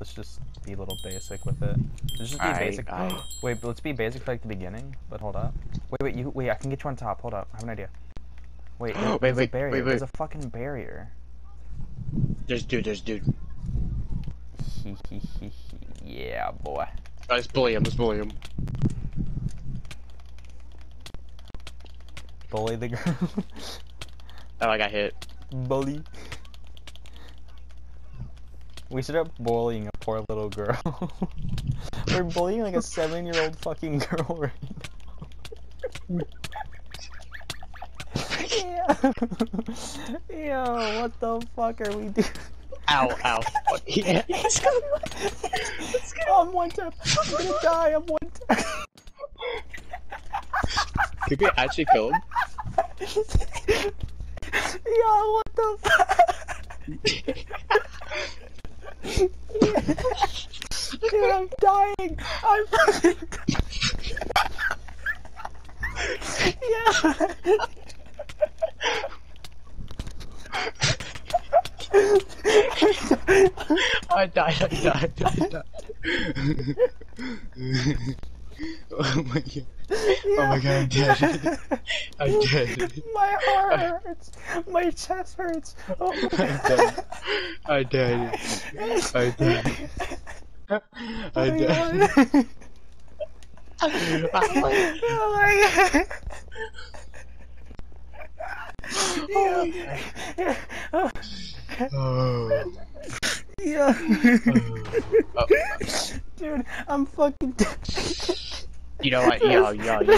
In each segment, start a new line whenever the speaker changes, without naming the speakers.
let's just be a little basic with it. Let's just be basic. Wait, but let's be basic for like the beginning. But hold up. Wait, wait, you wait. I can get you on top. Hold up. I have an idea. Wait,
Wait,
there's
wait,
a barrier.
wait,
There's a fucking barrier.
There's dude, there's dude.
Yeah, boy.
Let's bully him, let's bully him.
Bully the girl.
Oh, I got hit.
Bully. We should up bullying poor little girl. We're bullying like a seven-year-old fucking girl right now. yeah. Yo, what the fuck are we doing?
Ow, ow. yeah.
Let's go. I'm one tap. I'm gonna die. I'm one tap.
Could we actually kill him?
Yo, what the fuck? Dude, I'm dying. I'm fucking. yeah.
I died, I died, I died. Oh. Oh, oh my god. Oh my god, I'm dead. I'm dead.
My heart hurts. My chest hurts. Oh my god.
I'm dead. I died. I died. I died.
oh my god.
Oh.
Yeah.
Oh.
Dude, I'm fucking dead.
You know what? Yo, yo, yo.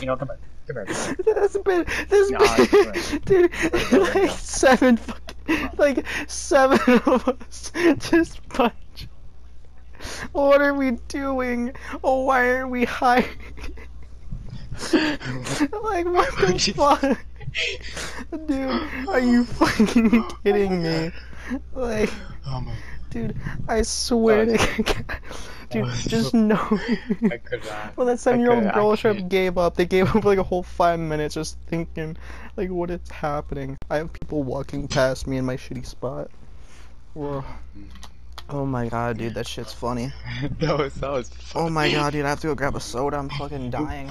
You know, come here. Come here. Come here.
That's been this
Nah,
been, dude like seven fucking like seven of us just punch. What are we doing? Oh, why aren't we hiding? like what the fuck? Dude, are you fucking kidding me? Oh like,
Oh my.
Dude, I swear to God. Dude, just
so-
know.
I could not.
Well, that seven-year-old girl straight gave up. They gave up for like a whole five minutes just thinking, like, what is happening? I have people walking past me in my shitty spot. Whoa. Mm. Oh my god, dude, that shit's funny.
that was that was.
Oh my god, dude, I have to go grab a soda. I'm fucking dying.